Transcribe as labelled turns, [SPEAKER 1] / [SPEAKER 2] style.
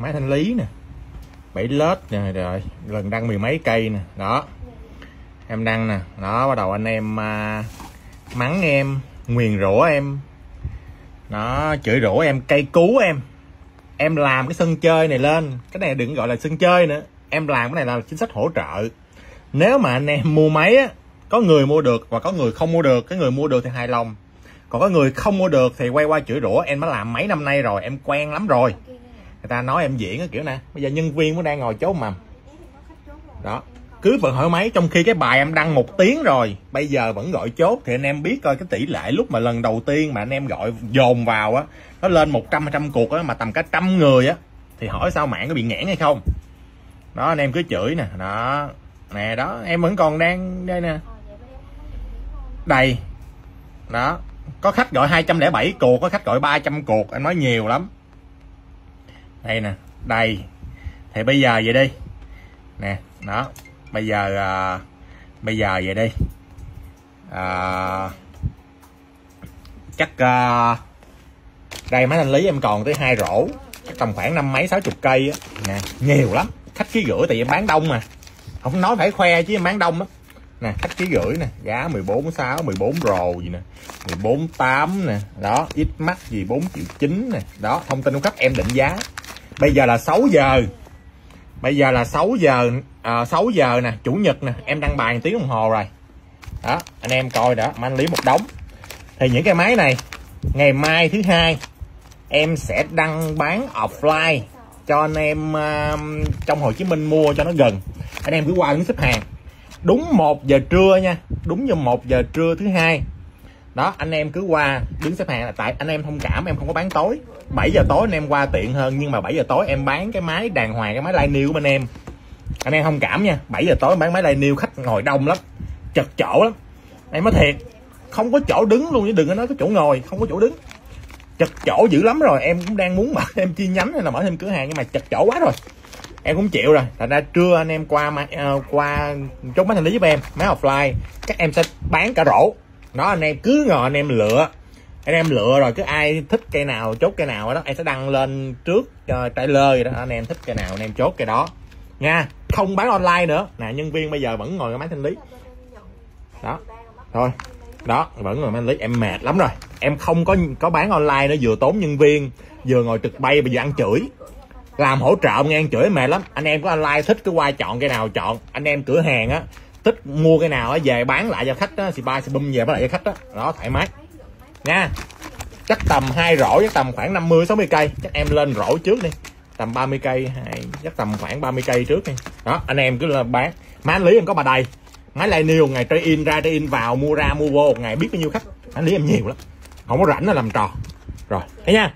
[SPEAKER 1] máy thanh lý nè bảy lết nè rồi lần đăng mười mấy cây nè đó. Em đăng nè đó bắt đầu anh em à, mắng em nguyền rủa em nó chửi rủa em cây cú em. Em làm cái sân chơi này lên cái này đừng gọi là sân chơi nữa. Em làm cái này là chính sách hỗ trợ. Nếu mà anh em mua máy á có người mua được và có người không mua được cái người mua được thì hài lòng. Còn có người không mua được thì quay qua chửi rủa em đã làm mấy năm nay rồi em quen lắm rồi người ta nói em diễn cái kiểu nè, bây giờ nhân viên cũng đang ngồi chốt mầm đó. Cứ phần hỏi máy, trong khi cái bài em đăng một tiếng rồi, bây giờ vẫn gọi chốt, thì anh em biết coi cái tỷ lệ lúc mà lần đầu tiên mà anh em gọi dồn vào á, nó lên một trăm trăm cuộc á, mà tầm cả trăm người á, thì hỏi sao mạng có bị nghẽn hay không. Đó, anh em cứ chửi nè. Đó. Nè, đó, em vẫn còn đang đây nè. Đầy đó. Có khách gọi 207 cuộc, có khách gọi 300 cuộc anh nói nhiều lắm đây nè đây. Thì bây giờ vậy đi. Nè đó. Bây giờ à, bây giờ vậy đi. À, chắc à, đây máy thanh lý em còn tới hai rổ. Chắc tầm khoảng năm mấy sáu chục cây á. Nè nhiều lắm. Khách ký gửi tại vì em bán đông mà. Không nói phải khoe chứ em bán đông á. Nè khách ký gửi nè. Giá 14 6 14 rồ gì nè. 14 8 nè. Đó ít mắt gì 4 triệu 9 nè. Đó thông tin của khách em định giá bây giờ là 6 giờ. Bây giờ là 6 giờ à, 6 giờ nè chủ nhật nè em đăng bài 1 tiếng đồng hồ rồi. Đó anh em coi đã mà anh lý một đống. Thì những cái máy này ngày mai thứ hai em sẽ đăng bán offline cho anh em uh, trong Hồ Chí Minh mua cho nó gần. Anh em cứ qua đứng xếp hàng. Đúng 1 giờ trưa nha đúng như 1 giờ trưa thứ hai đó anh em cứ qua đứng xếp hàng là tại anh em thông cảm em không có bán tối. 7 giờ tối anh em qua tiện hơn nhưng mà 7 giờ tối em bán cái máy đàng hoàng cái máy lai new của anh em. Anh em thông cảm nha 7 giờ tối bán máy lai new khách ngồi đông lắm chật chỗ lắm. Em nói thiệt không có chỗ đứng luôn chứ đừng có nói có chỗ ngồi không có chỗ đứng. Chật chỗ dữ lắm rồi em cũng đang muốn mở thêm chi nhánh hay là mở thêm cửa hàng nhưng mà chật chỗ quá rồi. Em cũng chịu rồi thành ra trưa anh em qua uh, qua chốt máy thanh lý giúp em máy offline các em sẽ bán cả rổ nó anh em cứ ngồi anh em lựa. Anh em lựa rồi cứ ai thích cây nào chốt cây nào đó em sẽ đăng lên trước uh, trailer lời đó. Anh em thích cây nào anh em chốt cây đó. Nha không bán online nữa. Nè nhân viên bây giờ vẫn ngồi cái máy thanh lý. Đó. Thôi. Đó vẫn ngồi máy thanh lý. Em mệt lắm rồi. Em không có có bán online nữa vừa tốn nhân viên vừa ngồi trực bay bây giờ ăn chửi. Làm hỗ trợ nghe ăn chửi mệt lắm. Anh em có online thích cứ qua chọn cái nào chọn. Anh em cửa hàng á tích mua cái nào á, về bán lại cho khách á xì ba xì bum về bán lại cho khách đó đó, thoải mái. Nha. Chắc tầm hai rổ, chắc tầm khoảng 50 60 cây. Chắc em lên rổ trước đi. Tầm 30 cây hay chắc tầm khoảng 30 cây trước đi. Đó, anh em cứ là bán. Má lý em có bà đầy. Máy lai niêu, ngày trade in, ra trade in vào, mua ra, mua vô, ngày biết bao nhiêu khách. Anh lý em nhiều lắm. Không có rảnh là làm trò. Rồi, thấy nha.